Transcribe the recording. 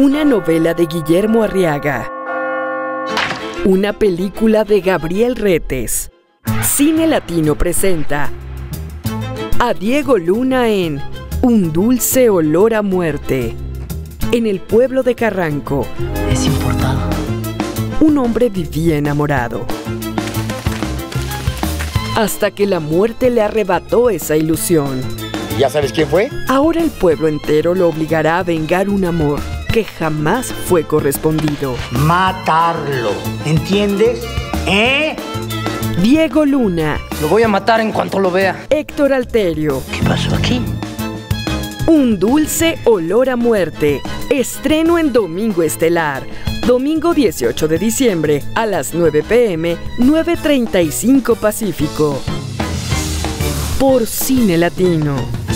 Una novela de Guillermo Arriaga. Una película de Gabriel Retes. Cine Latino presenta a Diego Luna en Un dulce olor a muerte. En el pueblo de Carranco, Es importado. un hombre vivía enamorado. Hasta que la muerte le arrebató esa ilusión. ¿Ya sabes quién fue? Ahora el pueblo entero lo obligará a vengar un amor que jamás fue correspondido. Matarlo. ¿Entiendes? ¿Eh? Diego Luna, Lo voy a matar en cuanto lo vea. Héctor Alterio, ¿Qué pasó aquí? Un dulce olor a muerte. Estreno en Domingo Estelar. Domingo 18 de diciembre a las 9 pm, 9.35 Pacífico. Por Cine Latino.